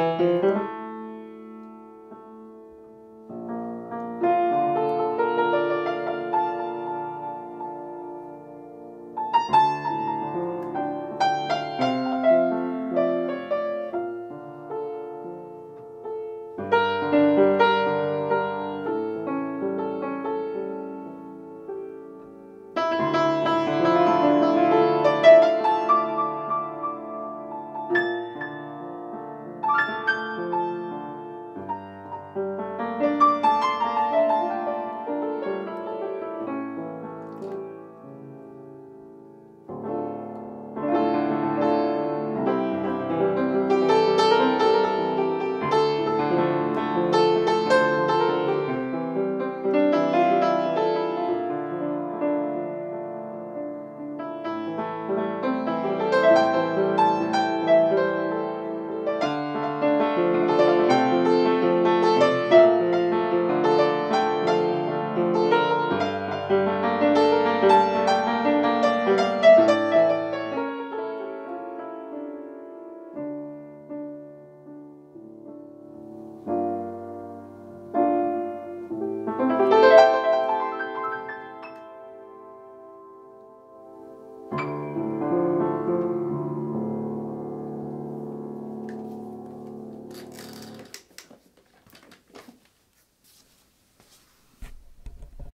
Música